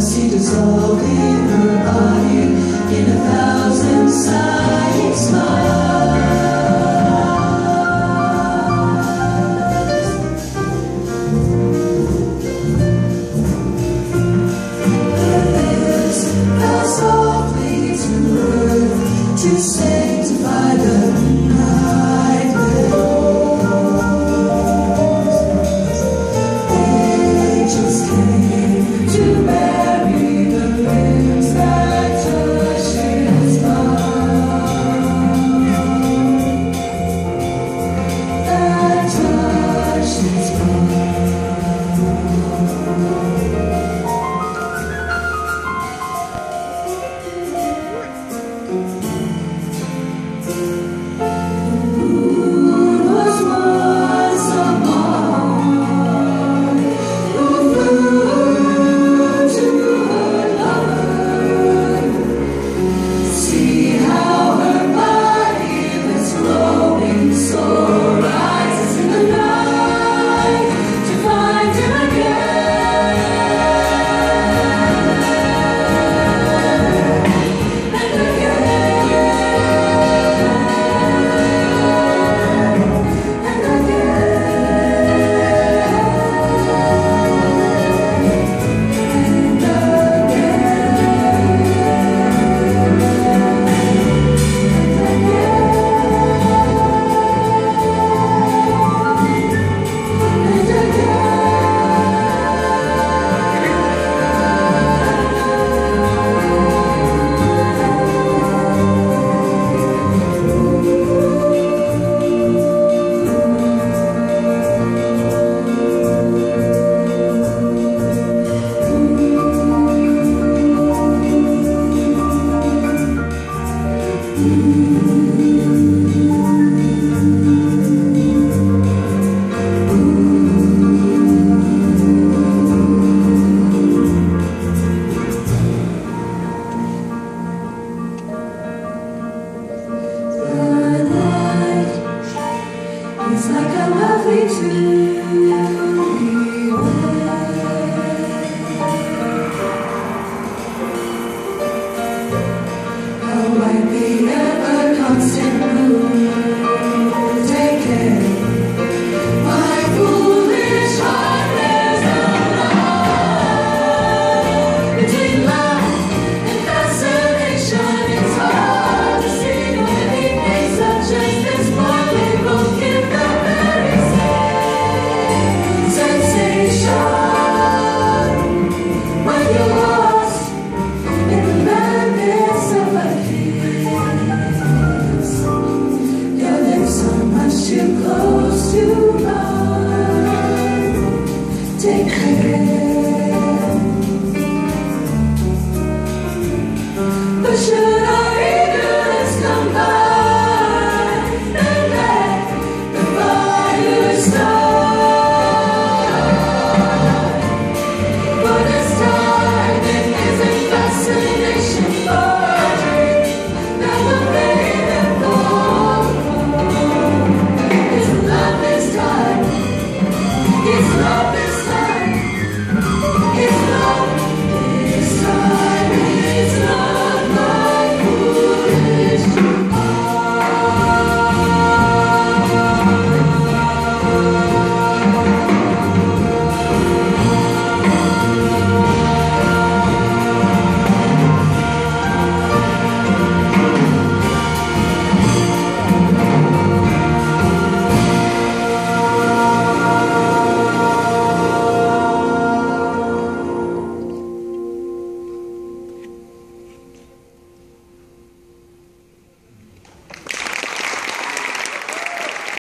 Mercy dissolving her body in a thousand sighing smiles.